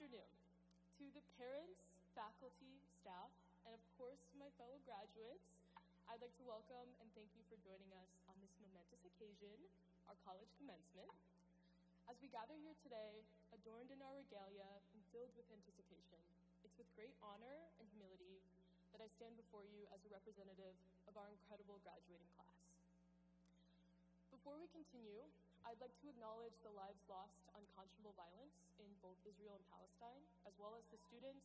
afternoon. To the parents, faculty, staff, and of course my fellow graduates, I'd like to welcome and thank you for joining us on this momentous occasion, our college commencement. As we gather here today, adorned in our regalia and filled with anticipation, it's with great honor and humility that I stand before you as a representative of our incredible graduating class. Before we continue, I'd like to acknowledge the lives lost unconscionable violence in both Israel and Palestine, as well as the students,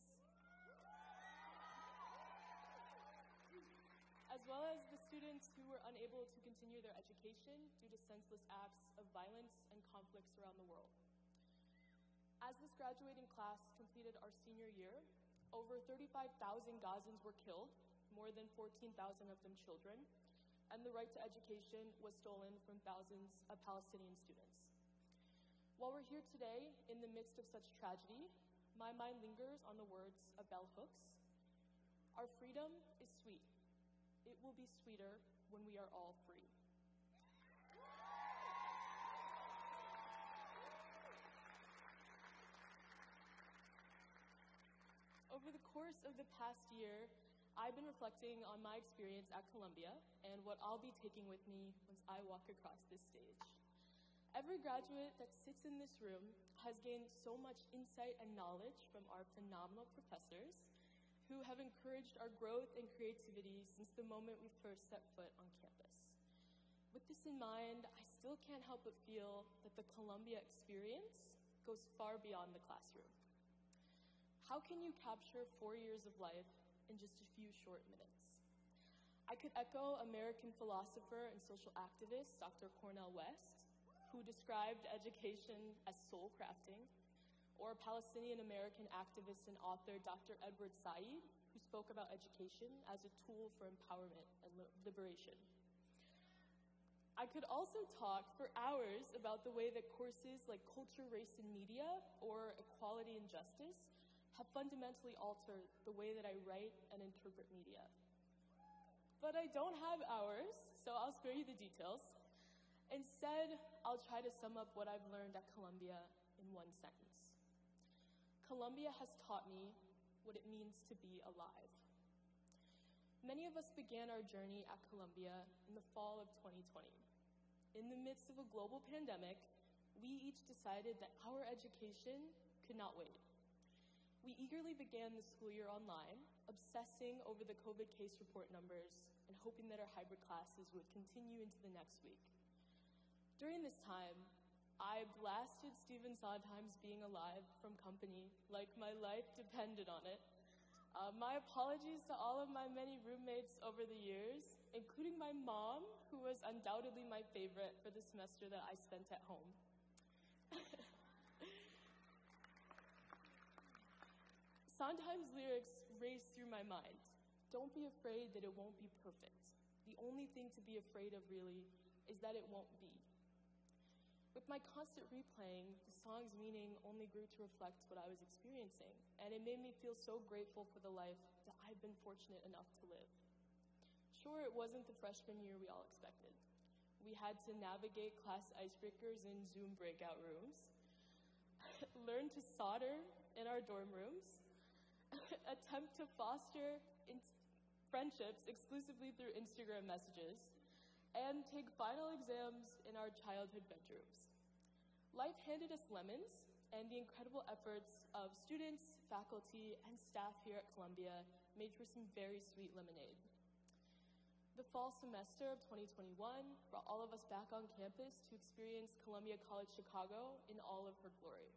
as well as the students who were unable to continue their education due to senseless acts of violence and conflicts around the world. As this graduating class completed our senior year, over 35,000 Gazans were killed, more than 14,000 of them children, and the right to education was stolen from thousands of Palestinian students. While we're here today in the midst of such tragedy, my mind lingers on the words of bell hooks. Our freedom is sweet. It will be sweeter when we are all free. Over the course of the past year, I've been reflecting on my experience at Columbia and what I'll be taking with me once I walk across this stage. Every graduate that sits in this room has gained so much insight and knowledge from our phenomenal professors who have encouraged our growth and creativity since the moment we first set foot on campus. With this in mind, I still can't help but feel that the Columbia experience goes far beyond the classroom. How can you capture four years of life in just a few short minutes. I could echo American philosopher and social activist Dr. Cornel West, who described education as soul crafting, or Palestinian American activist and author Dr. Edward Said, who spoke about education as a tool for empowerment and liberation. I could also talk for hours about the way that courses like culture, race, and media, or equality and justice, have fundamentally altered the way that I write and interpret media. But I don't have hours, so I'll spare you the details. Instead, I'll try to sum up what I've learned at Columbia in one sentence. Columbia has taught me what it means to be alive. Many of us began our journey at Columbia in the fall of 2020. In the midst of a global pandemic, we each decided that our education could not wait. We eagerly began the school year online, obsessing over the COVID case report numbers and hoping that our hybrid classes would continue into the next week. During this time, I blasted Stephen Sondheim's Being Alive from company like my life depended on it. Uh, my apologies to all of my many roommates over the years, including my mom, who was undoubtedly my favorite for the semester that I spent at home. Sondheim's lyrics race through my mind. Don't be afraid that it won't be perfect. The only thing to be afraid of, really, is that it won't be. With my constant replaying, the song's meaning only grew to reflect what I was experiencing, and it made me feel so grateful for the life that I've been fortunate enough to live. Sure, it wasn't the freshman year we all expected. We had to navigate class icebreakers in Zoom breakout rooms, learn to solder in our dorm rooms, attempt to foster friendships exclusively through Instagram messages, and take final exams in our childhood bedrooms. Life handed us lemons, and the incredible efforts of students, faculty, and staff here at Columbia made for some very sweet lemonade. The fall semester of 2021 brought all of us back on campus to experience Columbia College Chicago in all of her glory.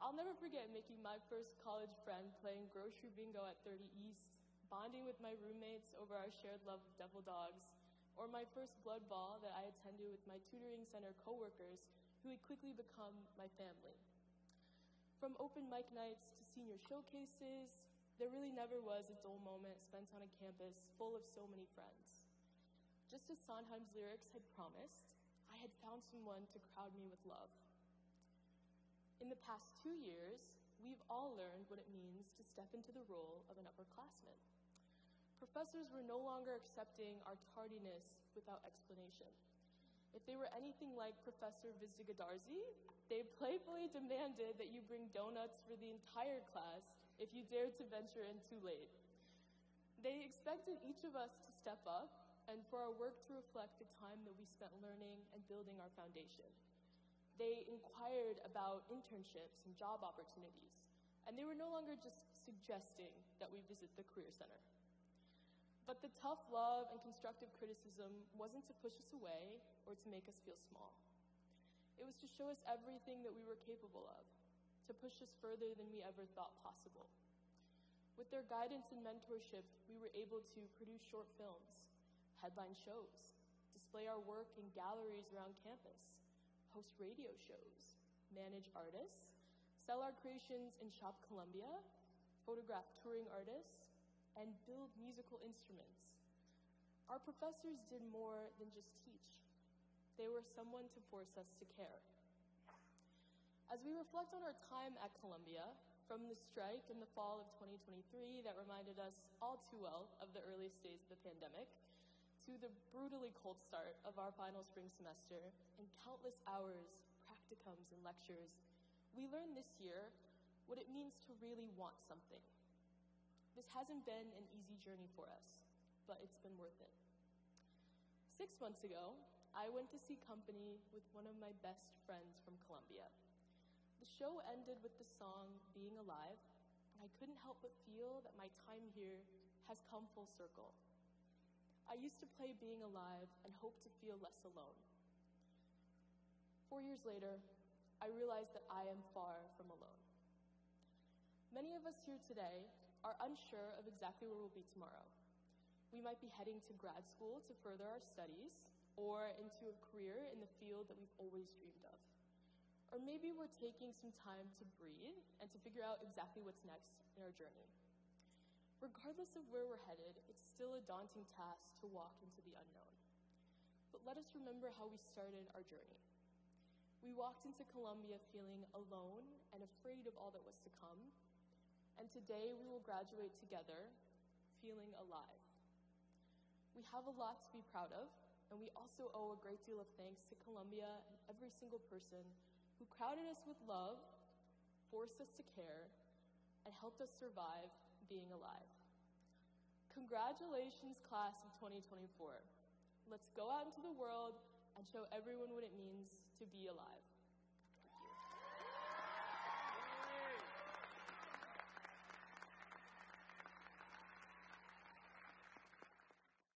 I'll never forget making my first college friend playing grocery bingo at 30 East, bonding with my roommates over our shared love of devil dogs, or my first blood ball that I attended with my tutoring center coworkers who had quickly become my family. From open mic nights to senior showcases, there really never was a dull moment spent on a campus full of so many friends. Just as Sondheim's lyrics had promised, I had found someone to crowd me with love. In the past two years, we've all learned what it means to step into the role of an upperclassman. Professors were no longer accepting our tardiness without explanation. If they were anything like Professor Vizdigadarzi, they playfully demanded that you bring donuts for the entire class if you dared to venture in too late. They expected each of us to step up and for our work to reflect the time that we spent learning and building our foundation. They inquired about internships and job opportunities, and they were no longer just suggesting that we visit the Career Center. But the tough love and constructive criticism wasn't to push us away or to make us feel small. It was to show us everything that we were capable of, to push us further than we ever thought possible. With their guidance and mentorship, we were able to produce short films, headline shows, display our work in galleries around campus, host radio shows, manage artists, sell our creations in Shop Columbia, photograph touring artists, and build musical instruments. Our professors did more than just teach. They were someone to force us to care. As we reflect on our time at Columbia, from the strike in the fall of 2023 that reminded us all too well of the earliest days of the pandemic, to the brutally cold start of our final spring semester and countless hours, practicums, and lectures, we learned this year what it means to really want something this hasn't been an easy journey for us, but it's been worth it. Six months ago, I went to see company with one of my best friends from Columbia. The show ended with the song Being Alive, and I couldn't help but feel that my time here has come full circle. I used to play Being Alive and hope to feel less alone. Four years later, I realized that I am far from alone. Many of us here today are unsure of exactly where we'll be tomorrow. We might be heading to grad school to further our studies or into a career in the field that we've always dreamed of. Or maybe we're taking some time to breathe and to figure out exactly what's next in our journey. Regardless of where we're headed, it's still a daunting task to walk into the unknown. But let us remember how we started our journey. We walked into Columbia feeling alone and afraid of all that was to come, and today we will graduate together feeling alive. We have a lot to be proud of, and we also owe a great deal of thanks to Columbia and every single person who crowded us with love, forced us to care, and helped us survive being alive. Congratulations, class of 2024. Let's go out into the world and show everyone what it means to be alive.